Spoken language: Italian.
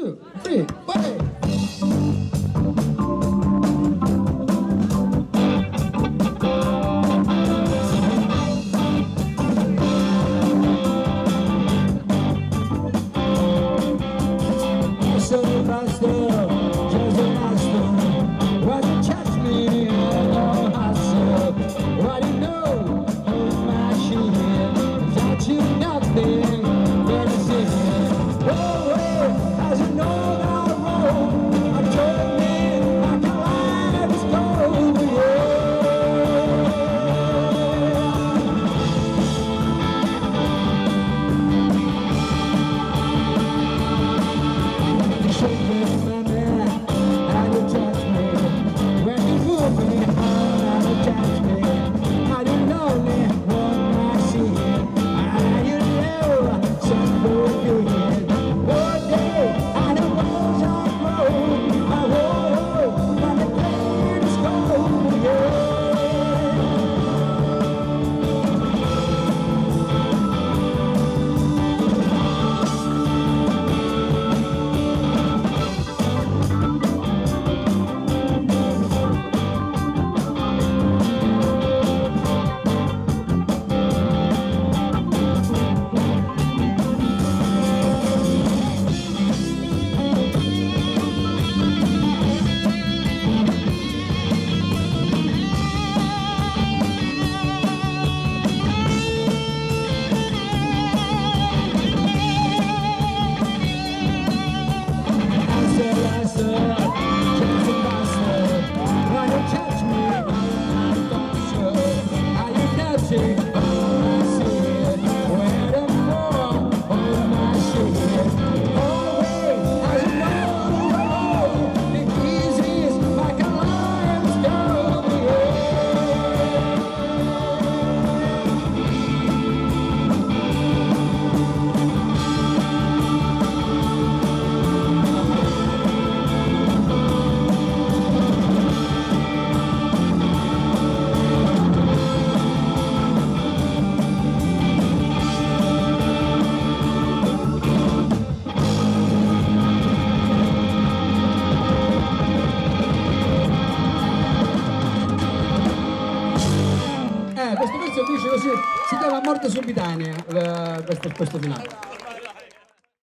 two, three, play! dice così, si dà la morte subitanea eh, questo, questo finale.